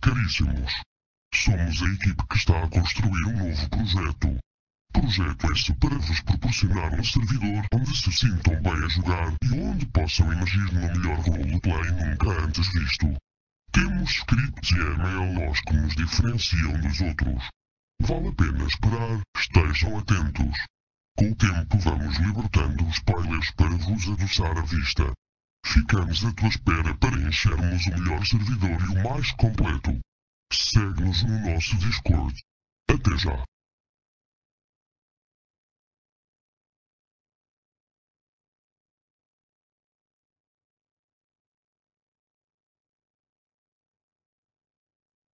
Caríssimos, somos a equipe que está a construir um novo projeto. Projeto esse para vos proporcionar um servidor onde se sintam bem a jogar e onde possam emergir no melhor roleplay nunca antes visto. Temos scripts e MLOs que nos diferenciam dos outros. Vale a pena esperar, estejam atentos. Com o tempo vamos libertando os spoilers para vos adoçar a vista. Ficamos à tua espera para enchermos o melhor servidor e o mais completo. Segue-nos no nosso Discord. Até já!